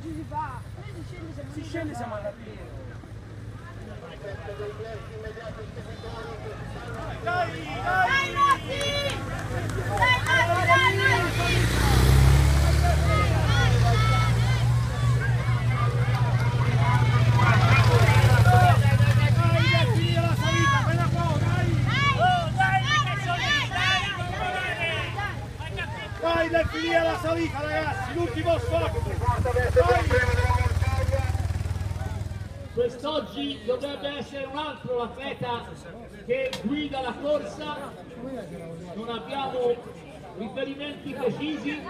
non ci si fa. Si scende siamo Si scende siamo all'arrivo. Dai Nati! Dai Nati, dai Nati! Dai, finire la salita, quella qua, dai! Dai, dai, finire la salita, ragazzi, l'ultimo! Dai! Quest'oggi dovrebbe essere un altro l'atleta che guida la corsa, non abbiamo riferimenti precisi,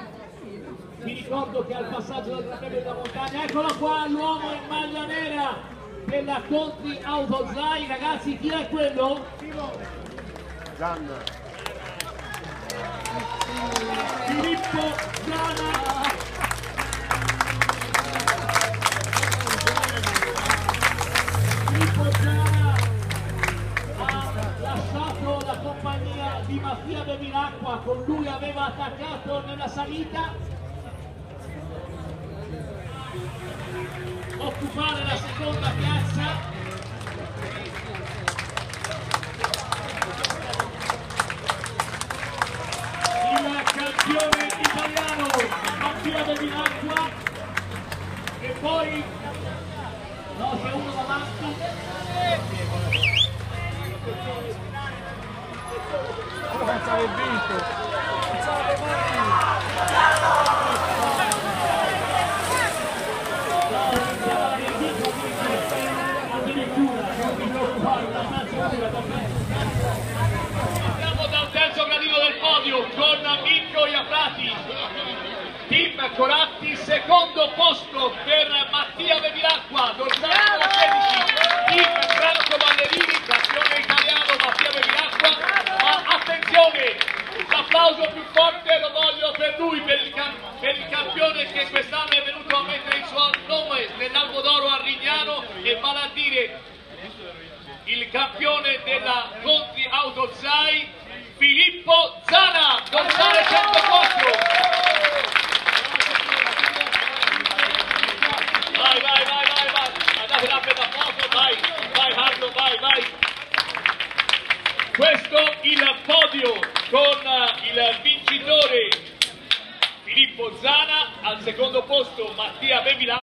vi ricordo che al passaggio del Gran della Montagna, eccolo qua l'uomo in maglia nera della Contri Autoslai, ragazzi chi è quello? Filippo Zana Filippo Zana ha lasciato la compagnia di Mattia Bevilacqua, con lui aveva attaccato nella salita. Occupare la seconda piazza. Il campione italiano Mattia Bevilacqua e poi no c'è uno davanti Pensavo hai vinto! Team Coratti, secondo posto per Mattia Bevilacqua, dorsale numero 16, team Franco Ballerini, campione italiano Mattia Bevilacqua, ma attenzione, l'applauso più forte lo voglio per lui, per il, per il campione che quest'anno è venuto a mettere il suo nome nell'Albo d'Oro a Rignano e vale a dire il campione della Conti Autozai Filippo Zana, Questo il podio con eh, il vincitore Filippo Zana, al secondo posto Mattia Bevilà.